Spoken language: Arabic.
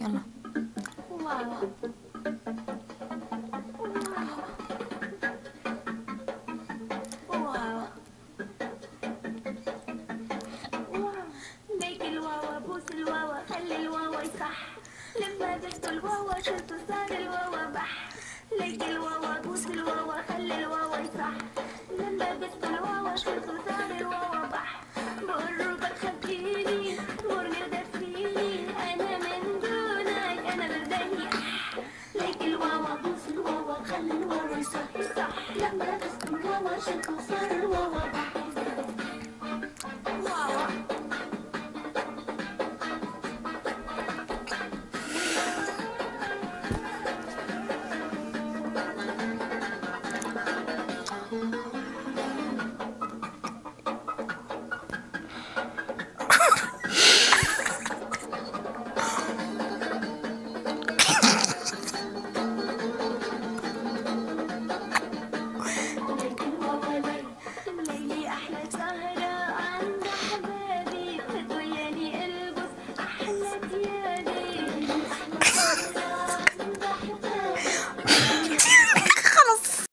يلا. الواوا بوس الواوا خلي الواوا يصح. لما الواوا صار الواوا. circle. Hello.